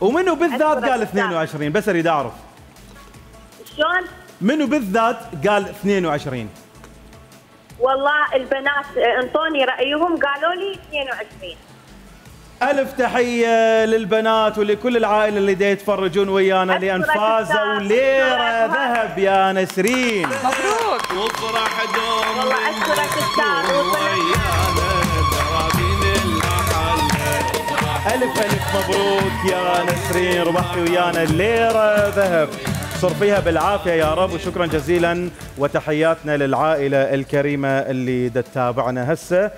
ومنو بالذات قال أستاذ. 22 بس اريد اعرف شلون؟ منو بالذات قال 22 والله البنات آه، انطوني رأيهم قالوا لي 22 ألف تحية للبنات ولكل العائلة اللي دا يتفرجون ويانا لأن. فازوا ليرة. ذهب يا نسرين مبروك وافرح دوم والله أشكرك أستاذ. ألف ألف مبروك يا نسرين ربحتي ويانا ليرة ذهب. صرفيها بالعافية يا رب وشكرا جزيلا وتحياتنا للعائلة الكريمة اللي تتابعنا هسه.